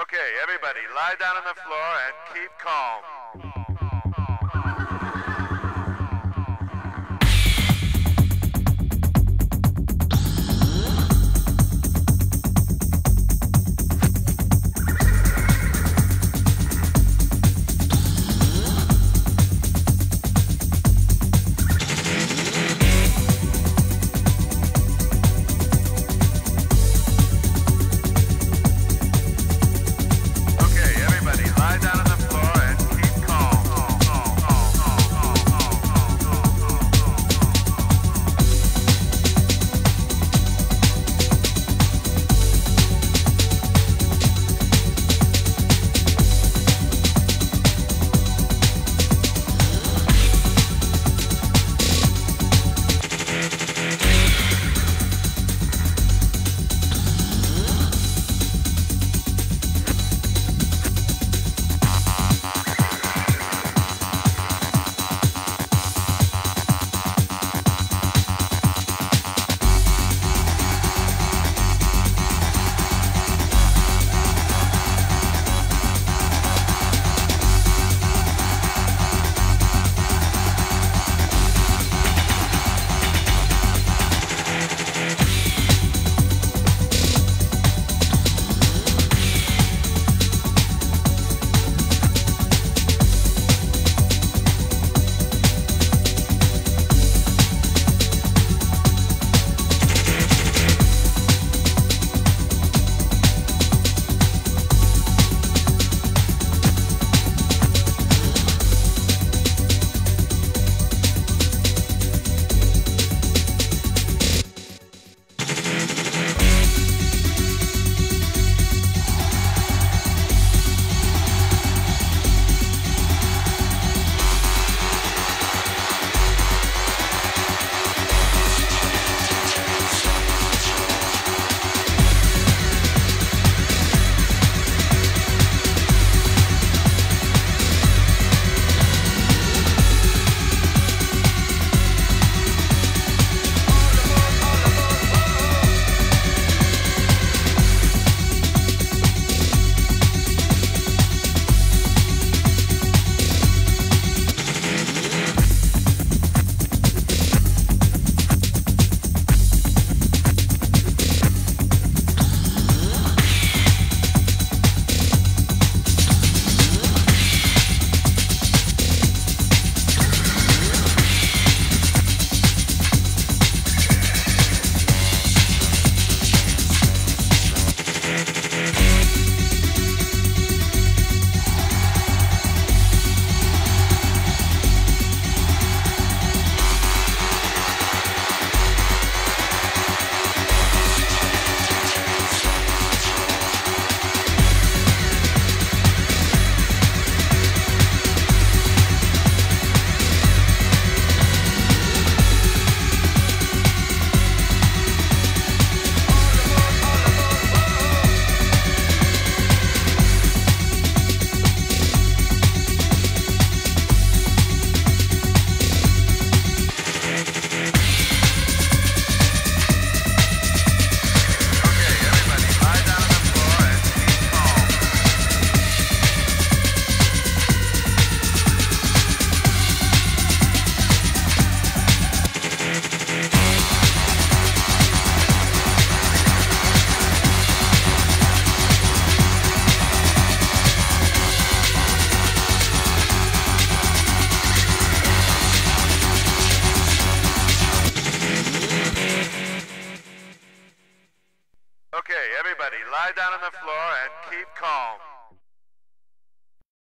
Okay, everybody, lie down on the floor and keep calm. Everybody, lie down on the floor and keep calm.